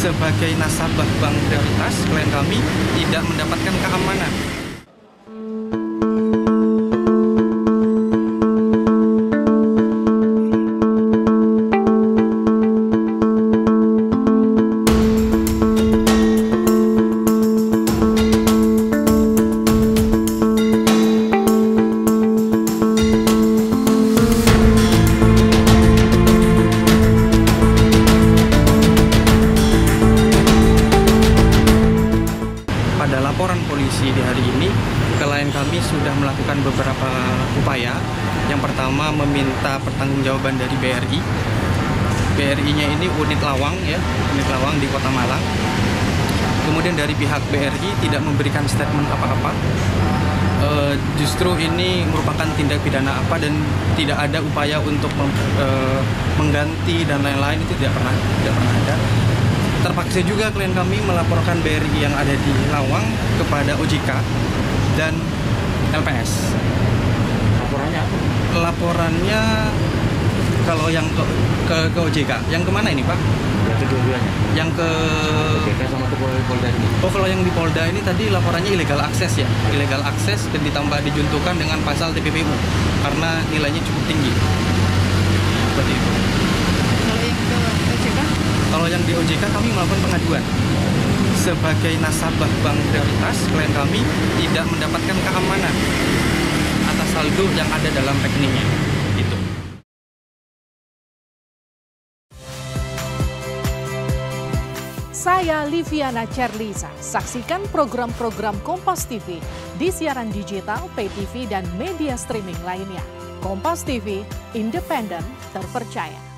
sebagai nasabah bank prioritas, klien kami tidak mendapatkan keamanan. Pada laporan polisi di hari ini, klien kami sudah melakukan beberapa upaya. Yang pertama meminta pertanggungjawaban dari BRI. BRI-nya ini unit Lawang ya, unit Lawang di Kota Malang. Kemudian dari pihak BRI tidak memberikan statement apa-apa. Eh, justru ini merupakan tindak pidana apa dan tidak ada upaya untuk mem- eh, mengganti dan lain-lain itu tidak pernah tidak pernah ada terpaksa juga klien kami melaporkan BRI yang ada di Lawang kepada OJK dan LPS. laporannya apa? Laporannya kalau yang ke, ke, ke OJK, yang ke mana ini Pak? yang kedua-duanya Yang ke BK sama ke Polda Polda ini Oh kalau yang di Polda ini tadi laporannya ilegal akses ya, ilegal akses dan ditambah dijuntukan dengan pasal TPPU karena nilainya cukup tinggi. Seperti itu. Kalau yang ke OJK, Kalau yang di OJK kami melakukan pengaduan sebagai nasabah bank prioritas, klien kami tidak mendapatkan keamanan atas saldo yang ada dalam rekeningnya. Itu. Saya Liviana Cerlisa. Saksikan program-program Kompas TV di siaran digital, pay TV, dan media streaming lainnya. Kompas TV, independen, terpercaya.